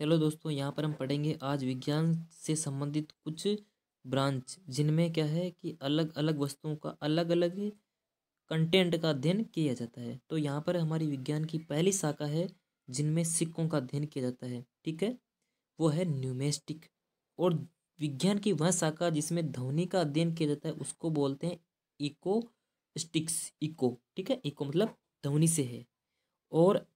Hello दोस्तों, यहाँ पर हम पढ़ेंगे आज विज्ञान से संबंधित कुछ ब्रांच, जिनमें क्या है कि अलग अलग वस्तुओं का अलग अलग कंटेंट का अध्ययन किया जाता है। तो यहाँ पर हमारी विज्ञान की पहली शाखा है, जिनमें सिक्कों का अध्ययन किया जाता है, ठीक है? वो है न्यूमेस्टिक। और विज्ञान की वह शाखा जिसमें ध्वनि का अध्ययन किया जाता है, उसको बोलते हैं इको स्टिक्स इको, ठीक है? इको मतलब ध्वनि से है। और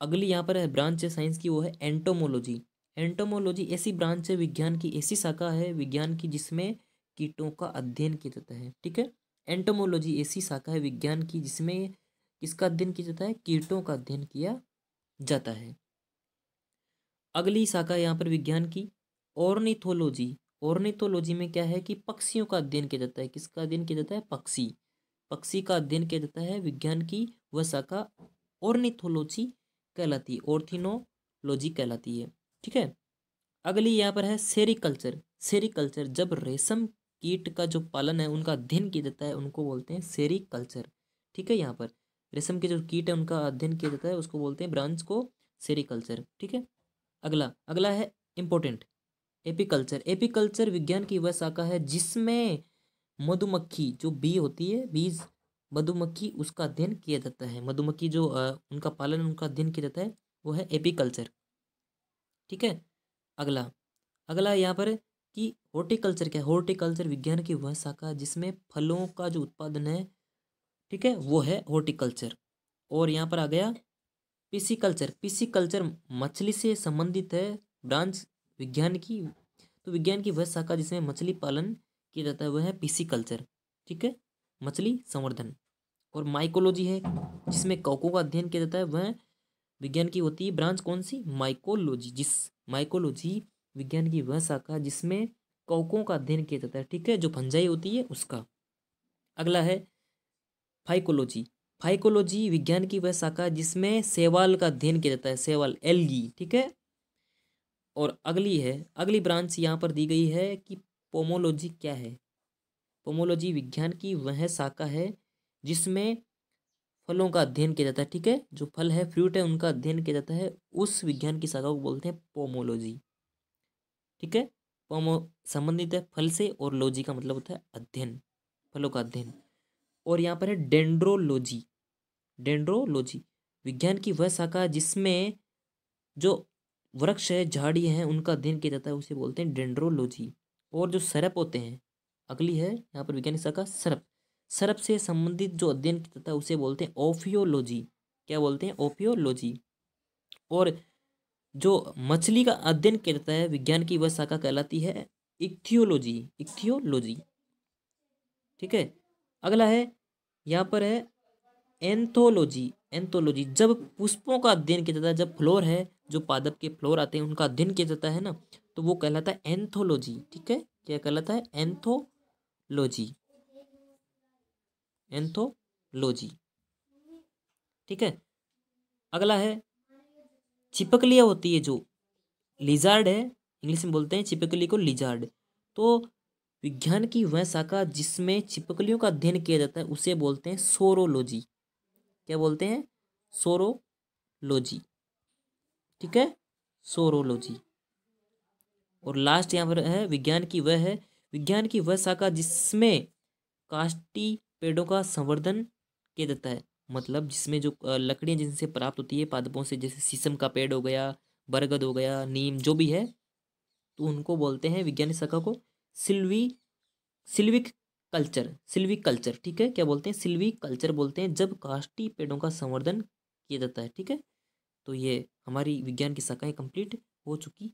अगली यहाँ पर है ब्रांच है साइंस की, वो है एंटोमोलॉजी। एंटोमोलॉजी ऐसी ब्रांच है, विज्ञान की ऐसी शाखा है, विज्ञान की जिसमें कीटों का अध्ययन किया जाता है, ठीक है? एंटोमोलॉजी ऐसी शाखा है, विज्ञान की जिसमें किसका अध्ययन किया जाता है? कीटों का अध्ययन किया जाता है। अगली शाखा यहाँ पर विज्ञान की, ऑर्निथोलॉजी। ऑर्निथोलॉजी में क्या है कि पक्षियों का अध्ययन किया जाता है। किसका अध्ययन किया जाता है? पक्षी। पक्षी का अध्ययन किया जाता है, विज्ञान की वह शाखा, ऑर्निथोलॉजी कहलाती है ऑर्थिनोलॉजी कहलाती है, ठीक है? अगली यहाँ पर है सेरिकल्चर सेरिकल्चर जब रेशम कीट का जो पालन है, उनका अध्ययन किया जाता है, उनको बोलते हैं सेरिकल्चर ठीक है यहाँ पर? रेशम के जो कीट है, उनका अध्ययन किया जाता है, उसको बोलते हैं ब्रांच को सेरिकल्चर ठीक है? अगला अगला है इम्पोर्टेंट एपिकल्चर एपिकल्चर विज्ञान की वह शाखा है जिसमें मधुमक्खी, जो बी होती है बीज मधुमक्खी उसका अध्ययन किया जाता है। मधुमक्खी जो उनका पालन, उनका अध्ययन किया जाता है, वो है एपीकल्चर। ठीक है? अगला अगला यहाँ पर कि हॉर्टिकल्चर क्या है? हॉर्टिकल्चर विज्ञान की वह शाखा जिसमें फलों का जो उत्पादन है, ठीक है, वो है हॉर्टिकल्चर। और यहाँ पर आ गया पिसिकल्चर। पिसिकल्चर मछली से संबंधित है ब्रांच विज्ञान की। तो विज्ञान की वह शाखा जिसमें मछली पालन किया जाता है, वह है पिसिकल्चर। ठीक है? मछली संवर्धन। और माइकोलॉजी है, जिसमें कौकों का अध्ययन किया जाता है, वह विज्ञान की होती है ब्रांच कौन सी? माइकोलॉजी जिस माइकोलॉजी विज्ञान की वह शाखा जिसमें कौकों का अध्ययन किया जाता है, ठीक है? जो फंजाई होती है, उसका। अगला है फाइकोलॉजी फाइकोलॉजी विज्ञान की वह शाखा जिसमें सेवाल का अध्ययन किया जाता है सेवाल एलगी ठीक है? और अगली है, अगली ब्रांच यहाँ पर दी गई है कि पोमोलॉजी क्या है? पोमोलॉजी विज्ञान की वह शाखा है जिसमें फलों का अध्ययन किया जाता है, ठीक है? जो फल है, फ्रूट है, उनका अध्ययन किया जाता है। उस विज्ञान की शाखा को बोलते हैं पोमोलॉजी, ठीक है? पोमो संबंधित है फल से और लॉजी का मतलब होता है अध्ययन, फलों का अध्ययन। और यहाँ पर है डेंड्रोलॉजी डेंड्रोलॉजी विज्ञान की वह शाखा जिसमें जो वृक्ष है, झाड़ी हैं, उनका अध्ययन किया जाता है, उसे बोलते हैं डेंड्रोलॉजी। और जो सरप होते हैं अगली है, यहाँ पर वैज्ञानिक शाखा सरप। सरप से संबंधित जो अध्ययन है उसे बोलते हैं ओफियोलॉजी। क्या बोलते हैं? ओफियोलॉजी। और जो मछली का अध्ययन किया जाता है, विज्ञान की वह शाखा कहलाती है इक्थियोलॉजी। इक्थियोलॉजी। ठीक है? अगला है, यहाँ पर है एंथोलॉजी। एंथोलॉजी, जब पुष्पों का अध्ययन किया जाता है, जब फ्लोर है, जो पादप के फ्लोर आते हैं, उनका अध्ययन किया जाता है ना तो वो कहलाता है एंथोलॉजी। ठीक है? क्या कहलाता है? एंथो लोजी एंथोलॉजी ठीक है? अगला है, चिपकलिया होती है जो लिजार्ड है, इंग्लिश में बोलते हैं चिपकली को लिजार्ड तो विज्ञान की वह शाखा जिसमें चिपकलियों का अध्ययन किया जाता है, उसे बोलते हैं सोरोलॉजी क्या बोलते हैं? सोरोलॉजी ठीक है? सोरोलॉजी और लास्ट यहाँ पर है, विज्ञान की वह है विज्ञान की वह शाखा जिसमें काष्टी पेड़ों का संवर्धन किया जाता है मतलब जिसमें जो लकड़ियाँ जिनसे प्राप्त होती है, पादपों से, जैसे शीशम का पेड़ हो गया, बरगद हो गया, नीम, जो भी है तो उनको बोलते हैं विज्ञानिक शाखा को सिल्वी, सिल्विक कल्चर सिल्विक कल्चर, ठीक है? क्या बोलते हैं? सिल्विक कल्चर बोलते हैं, जब काष्टी पेड़ों का संवर्धन किया जाता है, ठीक है? तो ये हमारी विज्ञान की शाखाएँ कंप्लीट हो चुकी